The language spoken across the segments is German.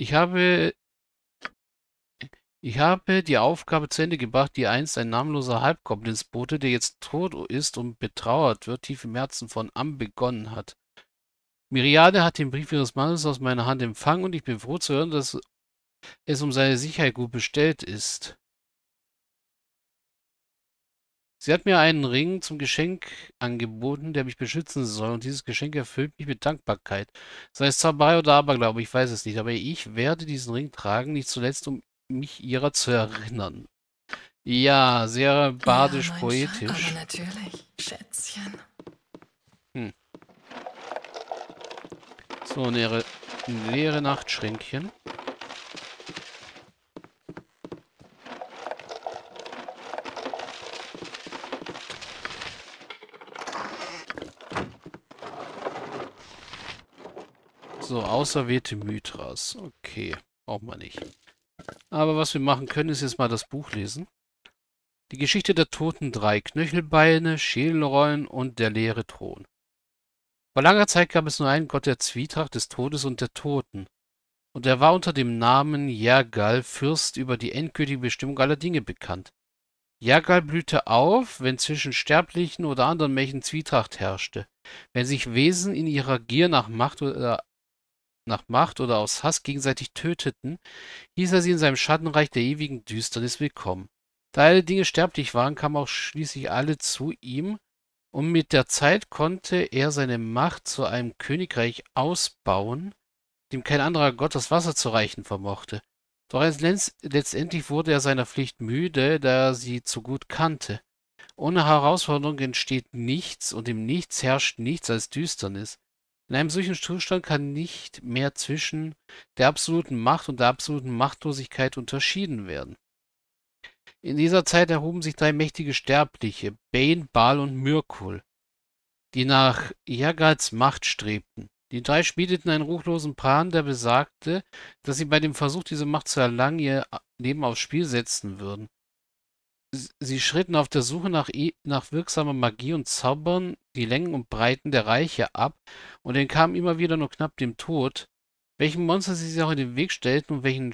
Ich habe ich habe die Aufgabe zu Ende gebracht, die einst ein namenloser Halbgoblinsbote, der jetzt tot ist und betrauert wird, tief im Herzen von Am begonnen hat. Miriade hat den Brief ihres Mannes aus meiner Hand empfangen und ich bin froh zu hören, dass es um seine Sicherheit gut bestellt ist. Sie hat mir einen Ring zum Geschenk angeboten, der mich beschützen soll, und dieses Geschenk erfüllt mich mit Dankbarkeit. Sei es Zauberei oder Aberglaube, ich weiß es nicht, aber ich werde diesen Ring tragen, nicht zuletzt, um mich ihrer zu erinnern. Ja, sehr badisch-poetisch. Ja, natürlich, Schätzchen. Hm. So, ein leere, leere Nachtschränkchen. So, auserwählte Mythras. Okay, braucht man nicht. Aber was wir machen können, ist jetzt mal das Buch lesen. Die Geschichte der Toten drei Knöchelbeine, Schädelrollen und der leere Thron. Vor langer Zeit gab es nur einen Gott der Zwietracht, des Todes und der Toten. Und er war unter dem Namen Jergal, Fürst über die endgültige Bestimmung aller Dinge bekannt. Jergal blühte auf, wenn zwischen Sterblichen oder anderen Mächten Zwietracht herrschte, wenn sich Wesen in ihrer Gier nach Macht oder nach Macht oder aus Hass gegenseitig töteten, hieß er sie in seinem Schattenreich der ewigen Düsternis willkommen. Da alle Dinge sterblich waren, kamen auch schließlich alle zu ihm, und mit der Zeit konnte er seine Macht zu einem Königreich ausbauen, dem kein anderer Gott das Wasser zu reichen vermochte. Doch letztendlich wurde er seiner Pflicht müde, da er sie zu gut kannte. Ohne Herausforderung entsteht nichts, und im Nichts herrscht nichts als Düsternis. In einem solchen Zustand kann nicht mehr zwischen der absoluten Macht und der absoluten Machtlosigkeit unterschieden werden. In dieser Zeit erhoben sich drei mächtige Sterbliche, Bane, Baal und Myrkul, die nach Jagals Macht strebten. Die drei schmiedeten einen ruchlosen Plan, der besagte, dass sie bei dem Versuch, diese Macht zu erlangen, ihr Leben aufs Spiel setzen würden. Sie schritten auf der Suche nach, nach wirksamer Magie und Zaubern die Längen und Breiten der Reiche ab und entkamen immer wieder nur knapp dem Tod. Welchen Monster sie sich auch in den Weg stellten und welchen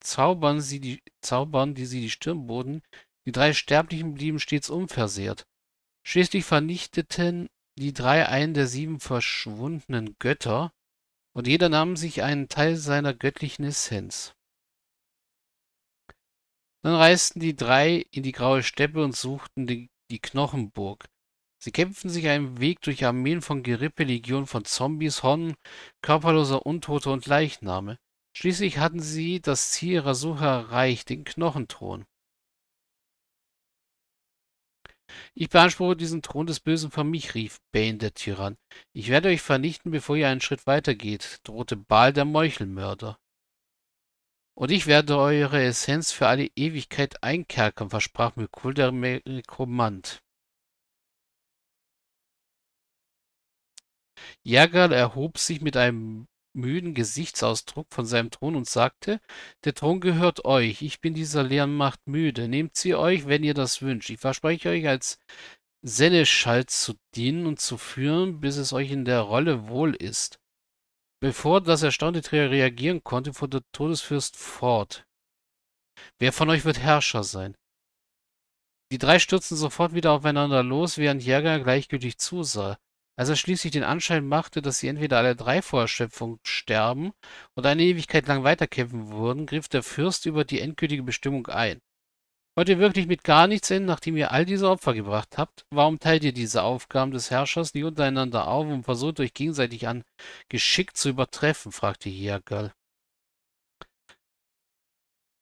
Zaubern, sie die, Zaubern, die sie die Stirn boten, die drei Sterblichen blieben stets unversehrt. Schließlich vernichteten die drei einen der sieben verschwundenen Götter, und jeder nahm sich einen Teil seiner göttlichen Essenz. Dann reisten die drei in die graue Steppe und suchten die, die Knochenburg. Sie kämpften sich einen Weg durch Armeen von Gerippe, Legionen von Zombies, Honnen, körperloser Untote und Leichname. Schließlich hatten sie das Ziel ihrer Suche erreicht, den Knochenthron. Ich beanspruche diesen Thron des Bösen für mich, rief Bane der Tyrann. Ich werde euch vernichten, bevor ihr einen Schritt weitergeht, drohte Baal der Meuchelmörder. Und ich werde eure Essenz für alle Ewigkeit einkerkern, versprach Mykul der Nekromant. Jagal erhob sich mit einem müden Gesichtsausdruck von seinem Thron und sagte, der Thron gehört euch, ich bin dieser leeren Macht müde, nehmt sie euch, wenn ihr das wünscht. Ich verspreche euch als Seneschall zu dienen und zu führen, bis es euch in der Rolle wohl ist. Bevor das erstaunte Trio reagieren konnte, fuhr der Todesfürst fort. Wer von euch wird Herrscher sein? Die drei stürzten sofort wieder aufeinander los, während Jäger gleichgültig zusah. Als er schließlich den Anschein machte, dass sie entweder alle drei vor Erschöpfung sterben oder eine Ewigkeit lang weiterkämpfen würden, griff der Fürst über die endgültige Bestimmung ein. Wollt ihr wirklich mit gar nichts enden, nachdem ihr all diese Opfer gebracht habt? Warum teilt ihr diese Aufgaben des Herrschers nicht untereinander auf und versucht euch gegenseitig an Geschick zu übertreffen? fragte Hiergal.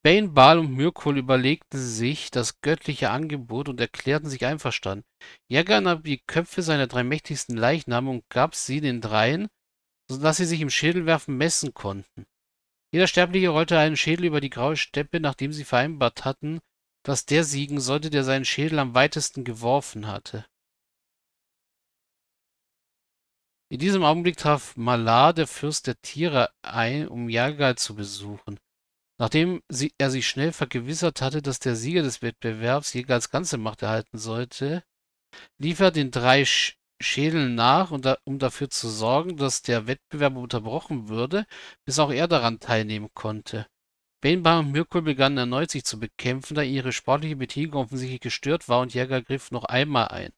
Bane, Baal und Myrkul überlegten sich das göttliche Angebot und erklärten sich einverstanden. Jäger nahm die Köpfe seiner drei mächtigsten Leichname und gab sie den dreien, sodass sie sich im Schädelwerfen messen konnten. Jeder Sterbliche rollte einen Schädel über die graue Steppe, nachdem sie vereinbart hatten, dass der siegen sollte, der seinen Schädel am weitesten geworfen hatte. In diesem Augenblick traf Malar, der Fürst der Tiere, ein, um Jagal zu besuchen. Nachdem sie, er sich schnell vergewissert hatte, dass der Sieger des Wettbewerbs Jagals ganze Macht erhalten sollte, lief er den drei Schädeln nach, um dafür zu sorgen, dass der Wettbewerb unterbrochen würde, bis auch er daran teilnehmen konnte. Bainbar und Mirkul begannen erneut sich zu bekämpfen, da ihre sportliche Betätigung offensichtlich gestört war und Jäger griff noch einmal ein.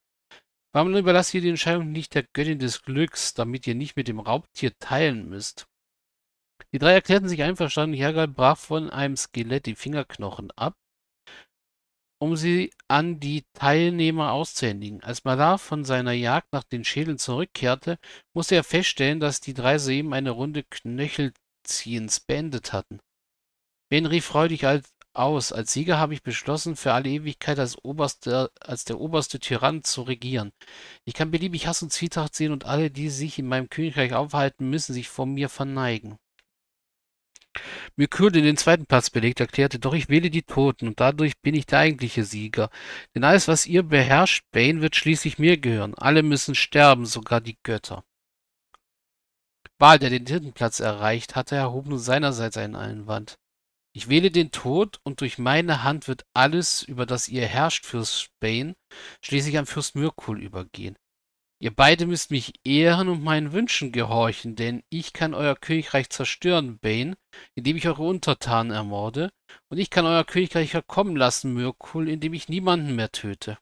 Warum überlasst ihr die Entscheidung nicht der Göttin des Glücks, damit ihr nicht mit dem Raubtier teilen müsst? Die drei erklärten sich einverstanden, Jäger brach von einem Skelett die Fingerknochen ab um sie an die Teilnehmer auszuhändigen. Als Malar von seiner Jagd nach den Schädeln zurückkehrte, musste er feststellen, dass die drei soeben eine Runde Knöchelziehens beendet hatten. Ben rief freudig aus, als Sieger habe ich beschlossen, für alle Ewigkeit als, oberste, als der oberste Tyrann zu regieren. Ich kann beliebig Hass und Zwietracht sehen und alle, die sich in meinem Königreich aufhalten, müssen sich vor mir verneigen. Mykurde den zweiten Platz belegt, erklärte, doch ich wähle die Toten und dadurch bin ich der eigentliche Sieger. Denn alles, was ihr beherrscht, Bane, wird schließlich mir gehören. Alle müssen sterben, sogar die Götter. Baal, der den dritten Platz erreicht hatte, erhob nun seinerseits einen Einwand. Ich wähle den Tod und durch meine Hand wird alles, über das ihr herrscht, Fürst Bane, schließlich an Fürst Myrkul übergehen. Ihr beide müsst mich ehren und meinen Wünschen gehorchen, denn ich kann euer Königreich zerstören, Bane, indem ich eure Untertanen ermorde, und ich kann euer Königreich verkommen lassen, Myrkul, indem ich niemanden mehr töte.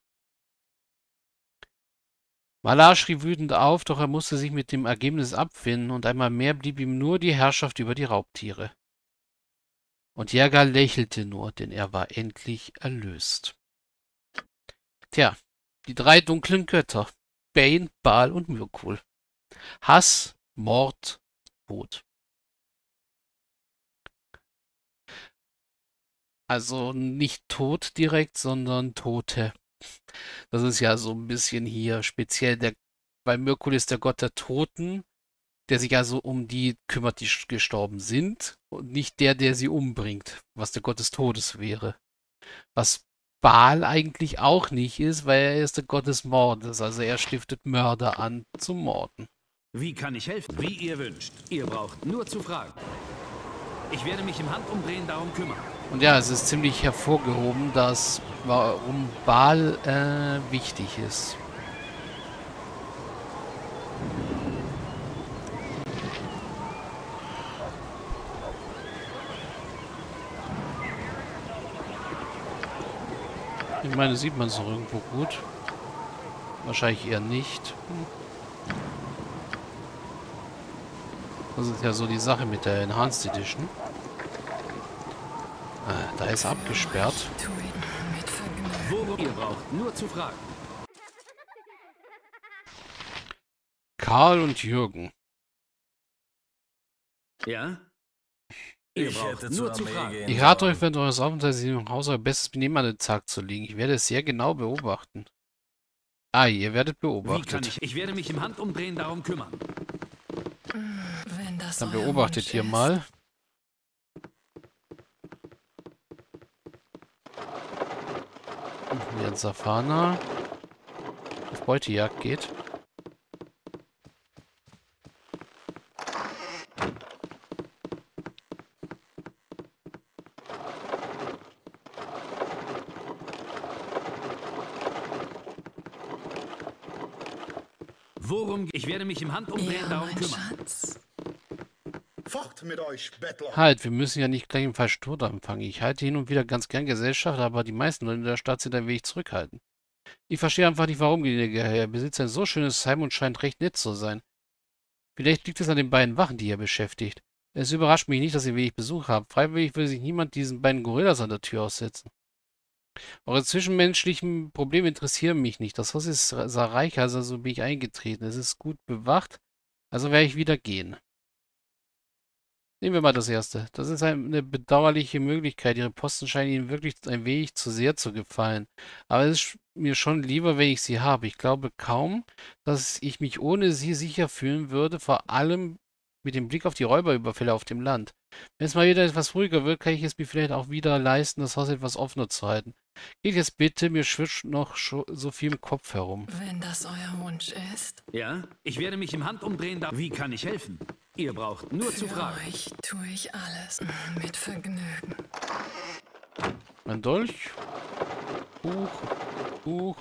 Malar schrie wütend auf, doch er musste sich mit dem Ergebnis abfinden, und einmal mehr blieb ihm nur die Herrschaft über die Raubtiere. Und Jergal lächelte nur, denn er war endlich erlöst. Tja, die drei dunklen Götter. Bane, Baal und Myrkul. Hass, Mord, Tod. Also nicht Tod direkt, sondern Tote. Das ist ja so ein bisschen hier speziell der, weil Myrkul ist der Gott der Toten, der sich also um die kümmert, die gestorben sind und nicht der, der sie umbringt, was der Gott des Todes wäre. Was Baal eigentlich auch nicht ist, weil er ist der Gott des Mordes. Also er stiftet Mörder an zum Morden. Wie kann ich helfen? Wie ihr wünscht. Ihr braucht nur zu fragen. Ich werde mich im Handumdrehen darum kümmern. Und ja, es ist ziemlich hervorgehoben, dass warum Baal äh, wichtig ist. Ich meine, sieht man es noch irgendwo gut. Wahrscheinlich eher nicht. Das ist ja so die Sache mit der Enhanced Edition. Ah, da ist abgesperrt. Wo ihr braucht nur zu fragen. Karl und Jürgen. Ja? Ich hätte nur zu fragen. Ich rate euch, während eures Aufenthalts im Haus euer bestes Benehmen an den Tag zu legen. Ich werde es sehr genau beobachten. Ah, ihr werdet beobachtet. Ich? ich? werde mich im Handumdrehen darum kümmern. Dann beobachtet hier mal. Wie ein Safana auf Beutejagd geht. Worum? Ich werde mich im Handumdrehen ja, darum kümmern. Schatz. Fort mit euch, Bettler. Halt, wir müssen ja nicht gleich im Fall Sturm empfangen. Ich halte hin und wieder ganz gern Gesellschaft, aber die meisten Leute in der Stadt sind ein wenig zurückhaltend. Ich verstehe einfach nicht, warum, gnädiger Herr. Er besitzt ein so schönes Heim und scheint recht nett zu sein. Vielleicht liegt es an den beiden Wachen, die er beschäftigt. Es überrascht mich nicht, dass ihr wenig Besuch habt. Freiwillig will sich niemand diesen beiden Gorillas an der Tür aussetzen. Eure zwischenmenschlichen Probleme interessieren mich nicht. Das Haus ist sehr reich, also bin ich eingetreten. Es ist gut bewacht, also werde ich wieder gehen. Nehmen wir mal das erste. Das ist eine bedauerliche Möglichkeit. Ihre Posten scheinen Ihnen wirklich ein wenig zu sehr zu gefallen. Aber es ist mir schon lieber, wenn ich sie habe. Ich glaube kaum, dass ich mich ohne sie sicher fühlen würde, vor allem mit dem Blick auf die Räuberüberfälle auf dem Land. Wenn es mal wieder etwas ruhiger wird, kann ich es mir vielleicht auch wieder leisten, das Haus etwas offener zu halten. Geht jetzt bitte, mir schwirrt noch so viel im Kopf herum. Wenn das euer Wunsch ist. Ja, ich werde mich im Handumdrehen. Da Wie kann ich helfen? Ihr braucht nur Für zu fragen. Für euch tue ich alles mit Vergnügen. Ein Dolch. Buch. Buch.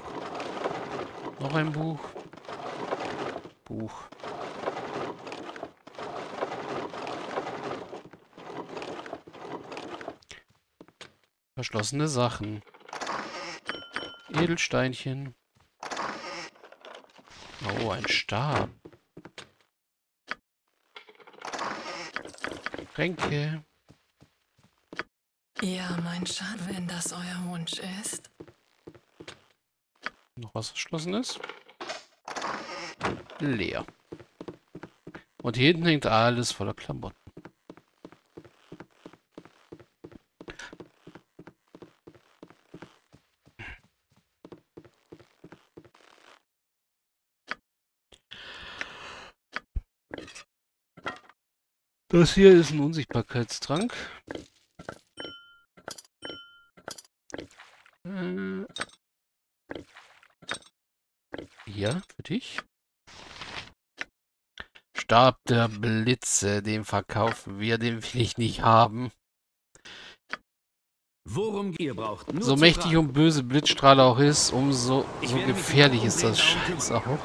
Noch ein Buch. Buch. Verschlossene Sachen. Edelsteinchen. Oh, ein Stab. Tränke. Ja, mein Schatz, wenn das euer Wunsch ist. Noch was Verschlossenes? Leer. Und hier hinten hängt alles voller Klamotten. Das hier ist ein Unsichtbarkeitstrank. Äh. Hier, für dich. Stab der Blitze, den verkaufen wir, den will ich nicht haben. Worum ihr braucht. so mächtig und böse Blitzstrahl auch ist, umso so gefährlich ist das Scheiß auch.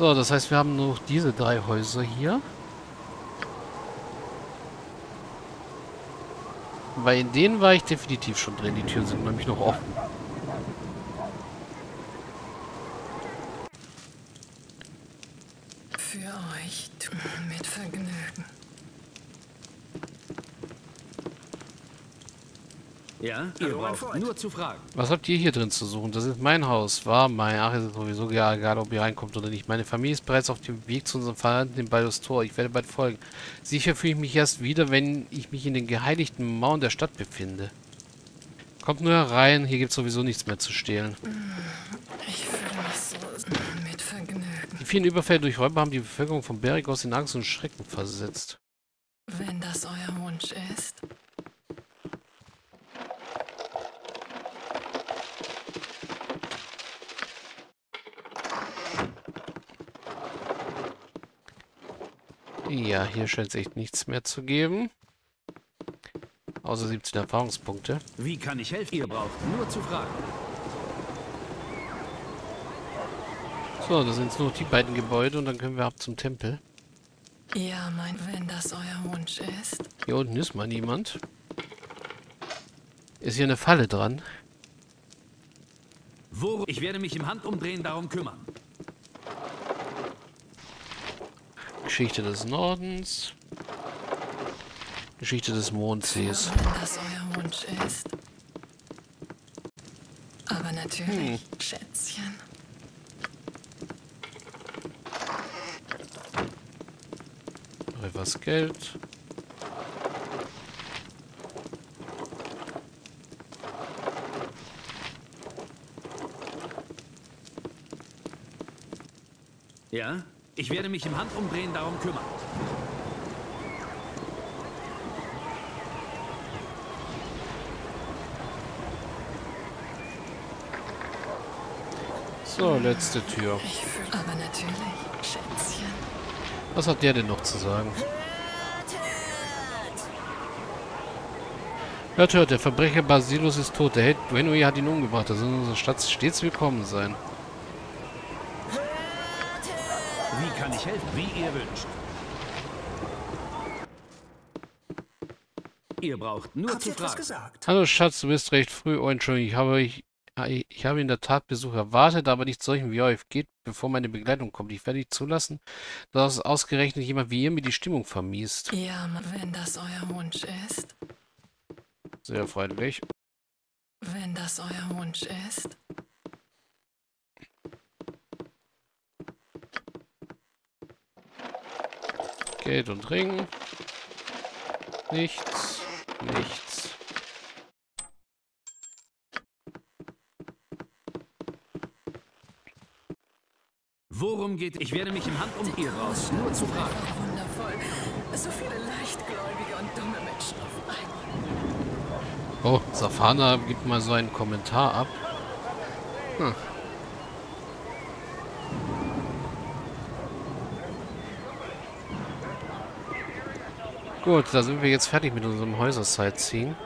So, das heißt, wir haben noch diese drei Häuser hier. Weil in denen war ich definitiv schon drin. Die Türen sind nämlich noch offen. Für euch mit Vergnügen. Ja, ihr braucht nur zu fragen. Was habt ihr hier drin zu suchen? Das ist mein Haus. War mein. Ach, ist sowieso ja, egal, ob ihr reinkommt oder nicht. Meine Familie ist bereits auf dem Weg zu unserem Verwandten in Baldos Tor. Ich werde bald folgen. Sicher fühle ich mich erst wieder, wenn ich mich in den geheiligten Mauern der Stadt befinde. Kommt nur herein, hier gibt es sowieso nichts mehr zu stehlen. Ich fühle mich so mit Vergnügen. Die vielen Überfälle durch Räuber haben die Bevölkerung von Berg aus in Angst und Schrecken versetzt. Wenn das euer Wunsch ist. Ja, hier scheint es echt nichts mehr zu geben. Außer 17 Erfahrungspunkte. Wie kann ich helfen? Ihr braucht nur zu fragen. So, das sind jetzt nur die beiden Gebäude und dann können wir ab zum Tempel. Ja, mein, wenn das euer Wunsch ist. Hier unten ist mal niemand. Ist hier eine Falle dran? Wo? Ich werde mich im Handumdrehen darum kümmern. Geschichte des Nordens. Geschichte des Mondsees. Wenn das euer Wunsch ist. Aber natürlich, hm. Schätzchen. Etwas Geld. Ja? Ich werde mich im Handumdrehen darum kümmern. So, letzte Tür. Aber natürlich, Schätzchen. Was hat der denn noch zu sagen? Hört, hört, der Verbrecher Basilus ist tot. Der Held Duenoi hat ihn umgebracht. Das in unserer Stadt stets willkommen sein. Kann ich helfen, wie ihr wünscht. Ihr braucht nur Hat zu fragen. Hallo Schatz, du bist recht früh. Oh, Entschuldigung, ich habe, ich, ich habe in der Tat Besuch erwartet, aber nicht solchen wie euch. Geht, bevor meine Begleitung kommt. Ich werde nicht zulassen, dass ausgerechnet jemand wie ihr mir die Stimmung vermiest. Ja, wenn das euer Wunsch ist. Sehr freundlich. Wenn das euer Wunsch ist. Geld und Ring. Nichts. Nichts. Worum geht? Ich werde mich im Hand um ihr raus. Nur zu fragen. Wundervoll. So viele leichtgläubige und dumme Menschen auf einmal. Oh, Safana gibt mal so einen Kommentar ab. Hm. Gut, da sind wir jetzt fertig mit unserem Häuser-Sightseeing.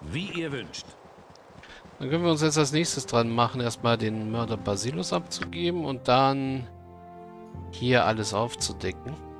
Wie ihr wünscht. Dann können wir uns jetzt als nächstes dran machen, erstmal den Mörder Basilus abzugeben und dann hier alles aufzudecken.